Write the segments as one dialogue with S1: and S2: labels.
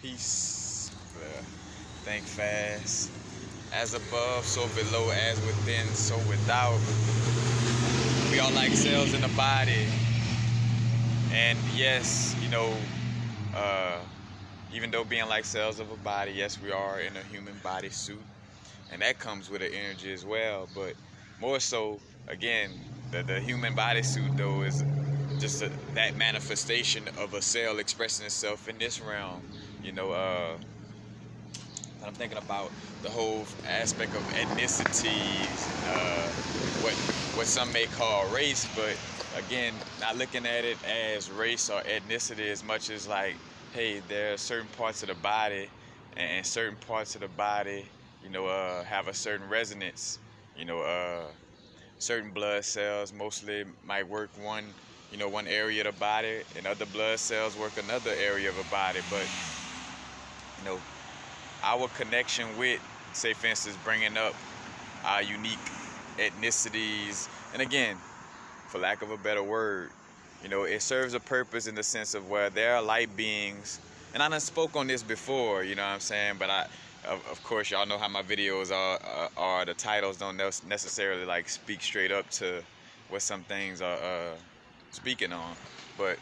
S1: Peace. Think fast. As above, so below, as within, so without. We are like cells in the body. And yes, you know, uh, even though being like cells of a body, yes, we are in a human body suit. And that comes with an energy as well. But more so, again, the, the human body suit, though, is just a, that manifestation of a cell expressing itself in this realm. You know, uh, I'm thinking about the whole aspect of ethnicity, uh, what what some may call race, but again, not looking at it as race or ethnicity as much as like, hey, there are certain parts of the body, and certain parts of the body, you know, uh, have a certain resonance. You know, uh, certain blood cells mostly might work one you know, one area of the body, and other blood cells work another area of a body. But you know, our connection with, say, for instance, bringing up our unique ethnicities, and again, for lack of a better word, you know, it serves a purpose in the sense of where there are light beings, and I done spoke on this before, you know what I'm saying, but I, of, of course, y'all know how my videos are, uh, are, the titles don't necessarily like speak straight up to what some things are, uh, speaking on, but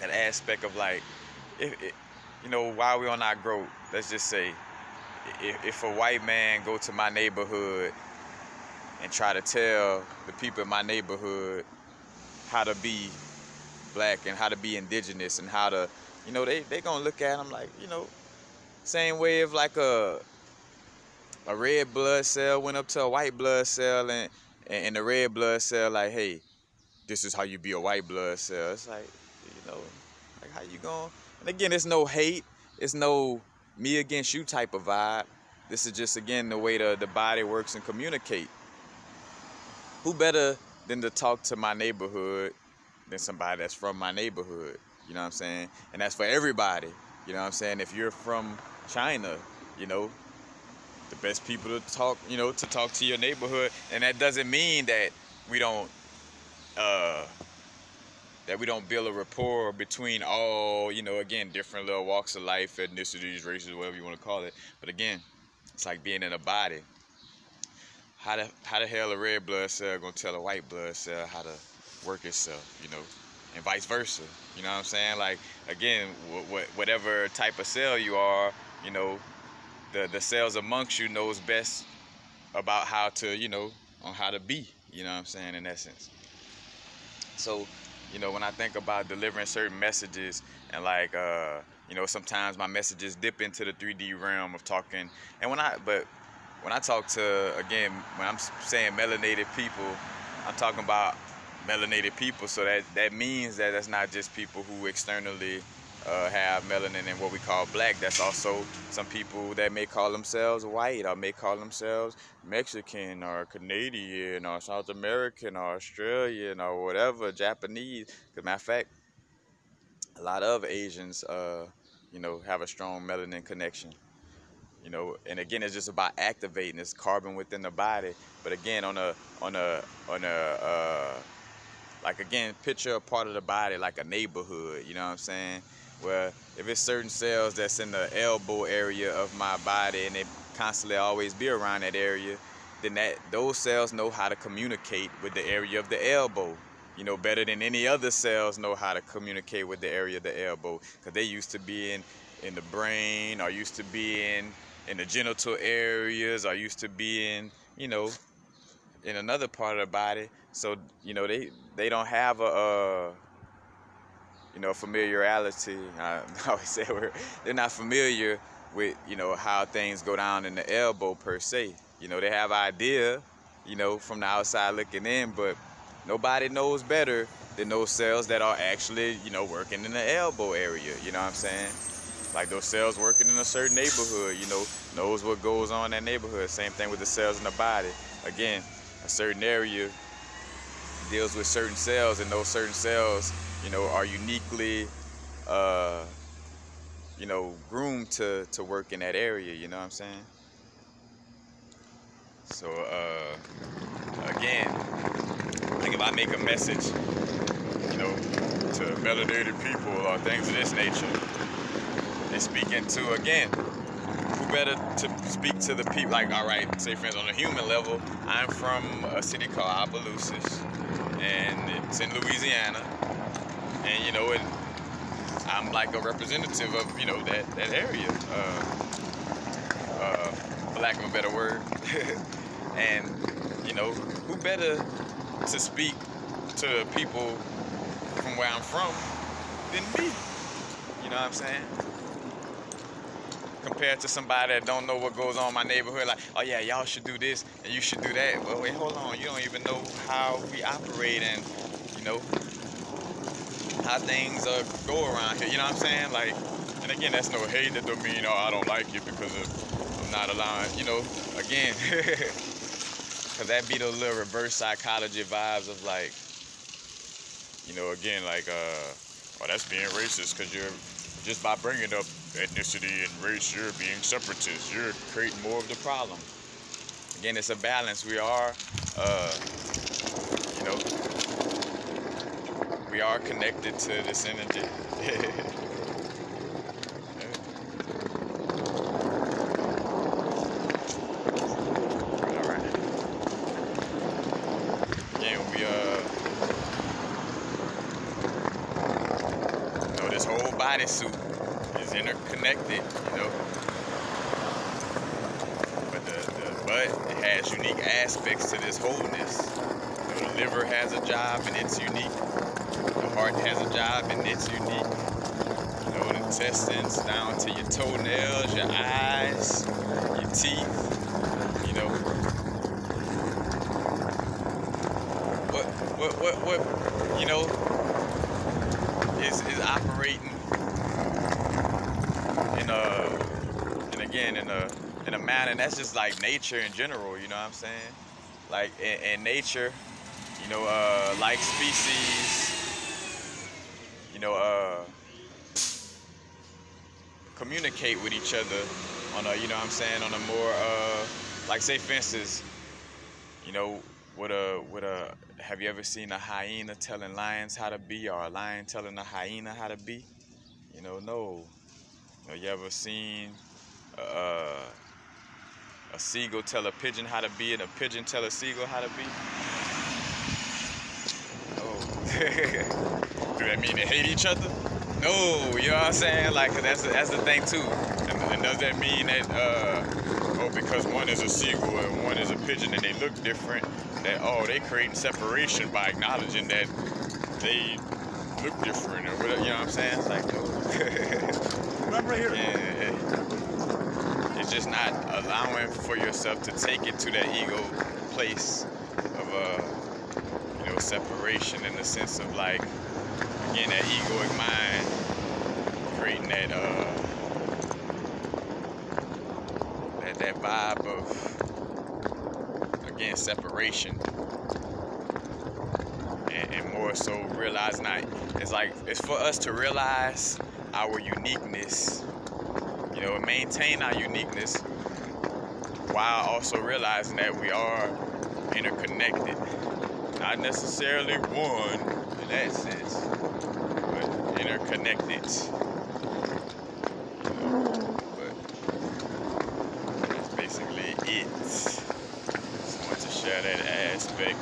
S1: that aspect of like, you know, while we're on our growth, let's just say, if, if a white man go to my neighborhood and try to tell the people in my neighborhood how to be black and how to be indigenous and how to, you know, they they gonna look at him like, you know, same way if like a a red blood cell went up to a white blood cell and and the red blood cell like, hey, this is how you be a white blood cell. It's like, you know, like how you going? And again, it's no hate. It's no me against you type of vibe. This is just again the way the, the body works and communicate. Who better than to talk to my neighborhood than somebody that's from my neighborhood? You know what I'm saying? And that's for everybody. You know what I'm saying? If you're from China, you know, the best people to talk, you know, to talk to your neighborhood. And that doesn't mean that we don't uh, that we don't build a rapport between all, you know, again, different little walks of life, ethnicities, races, whatever you want to call it. But again, it's like being in a body. How the how the hell a red blood cell gonna tell a white blood cell how to work itself, you know, and vice versa. You know what I'm saying? Like again, whatever type of cell you are, you know, the the cells amongst you knows best about how to, you know, on how to be. You know what I'm saying? In essence. So, you know, when I think about delivering certain messages and like, uh, you know, sometimes my messages dip into the 3D realm of talking. And when I, but when I talk to, again, when I'm saying melanated people, I'm talking about melanated people. So that, that means that that's not just people who externally uh, have melanin and what we call black. That's also some people that may call themselves white or may call themselves Mexican or Canadian or South American or Australian or whatever, Japanese. As matter of fact, a lot of Asians, uh, you know, have a strong melanin connection. You know, and again, it's just about activating this carbon within the body. But again, on a on a on a uh, like again, picture a part of the body like a neighborhood. You know what I'm saying? Where if it's certain cells that's in the elbow area of my body and they constantly always be around that area, then that those cells know how to communicate with the area of the elbow. You know, better than any other cells know how to communicate with the area of the elbow because they used to be in in the brain or used to be in in the genital areas or used to be in you know in another part of the body. So you know they they don't have a, a you know, familiarity. I always say we're, they're not familiar with, you know, how things go down in the elbow per se. You know, they have idea, you know, from the outside looking in, but nobody knows better than those cells that are actually, you know, working in the elbow area. You know what I'm saying? Like those cells working in a certain neighborhood, you know, knows what goes on in that neighborhood. Same thing with the cells in the body. Again, a certain area deals with certain cells, and those certain cells you know, are uniquely, uh, you know, groomed to, to work in that area, you know what I'm saying? So, uh, again, I think if I make a message, you know, to melanated people or things of this nature, is speaking to again. Who better to speak to the people? Like, all right, say friends on a human level. I'm from a city called Opelousas, and it's in Louisiana, and you know, and I'm like a representative of you know that that area. Uh, uh, for lack of a better word, and you know, who better to speak to people from where I'm from than me? You know what I'm saying? Compared to somebody that don't know what goes on in my neighborhood, like, oh yeah, y'all should do this and you should do that. Well, wait, hold on, you don't even know how we operate and you know how things uh, go around here. You know what I'm saying? Like, and again, that's no hate. That don't mean oh I don't like it because of, I'm not allowing. You know, again, because that be those little reverse psychology vibes of like, you know, again, like, uh, well, that's being racist because you're just by bringing up ethnicity and race, you're being separatist. You're creating more of the problem. Again, it's a balance. We are, uh, you know, we are connected to this energy. Uh you this whole bodysuit is interconnected, you know. But the, the but it has unique aspects to this wholeness. You know, the liver has a job and it's unique. Heart has a job and it's unique. You know, the intestines down to your toenails, your eyes, your teeth. You know, what, what, what, what, you know, is is operating in a, and again in a, in a manner, and that's just like nature in general. You know what I'm saying? Like in, in nature, you know, uh, like species you know, uh, communicate with each other on a, you know what I'm saying, on a more, uh, like say instance, you know, with a, with a, have you ever seen a hyena telling lions how to be or a lion telling a hyena how to be? You know, no. You, know, you ever seen uh, a seagull tell a pigeon how to be and a pigeon tell a seagull how to be? Do that mean they hate each other? No, you know what I'm saying? Like, that's that's the thing too. And, and does that mean that, uh, oh, because one is a seagull and one is a pigeon and they look different, that oh, they creating separation by acknowledging that they look different or whatever? You know what I'm saying? It's like, no.
S2: Remember here.
S1: Yeah. It's just not allowing for yourself to take it to that ego place of, uh, know, separation in the sense of like, again, that egoic mind creating that uh that that vibe of again separation. And, and more so realizing that it's like it's for us to realize our uniqueness you know maintain our uniqueness while also realizing that we are interconnected not necessarily one in that sense but interconnected. but that's basically it. Just want to share that aspect,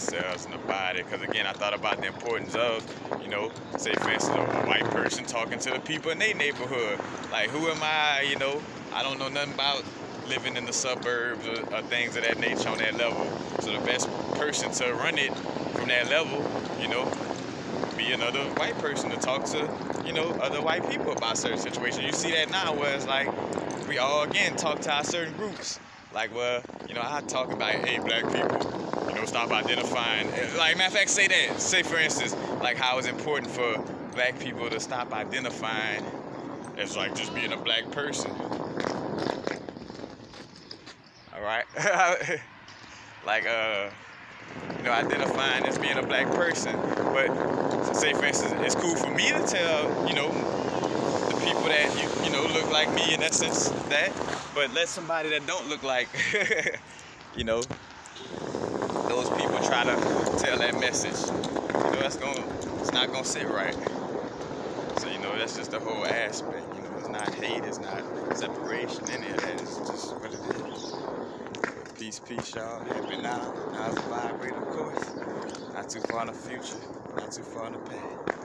S1: cells in the body. Because again, I thought about the importance of, you know, say for instance, a white person talking to the people in their neighborhood. Like, who am I? You know, I don't know nothing about living in the suburbs or, or, things of that nature on that level. So the best person to run it from that level, you know, be another white person to talk to, you know, other white people about certain situations. You see that now where it's like we all again talk to our certain groups. Like, well, you know, I talk about, hey, black people, you know, stop identifying. Like, matter of fact, say that. Say, for instance, like how it's important for black people to stop identifying as like just being a black person. Right, like uh you know, identifying as being a black person. But say, for instance, it's cool for me to tell, you know, the people that you, you know look like me in essence that, but let somebody that don't look like, you know, those people try to tell that message. You know, that's going, it's not gonna sit right. So you know, that's just the whole aspect. You know, it's not hate, it's not separation, any of that. It's just what it is. Peace, peace, y'all. Happy now. How's the vibrate, of course. Not too far in the future, not too far in the past.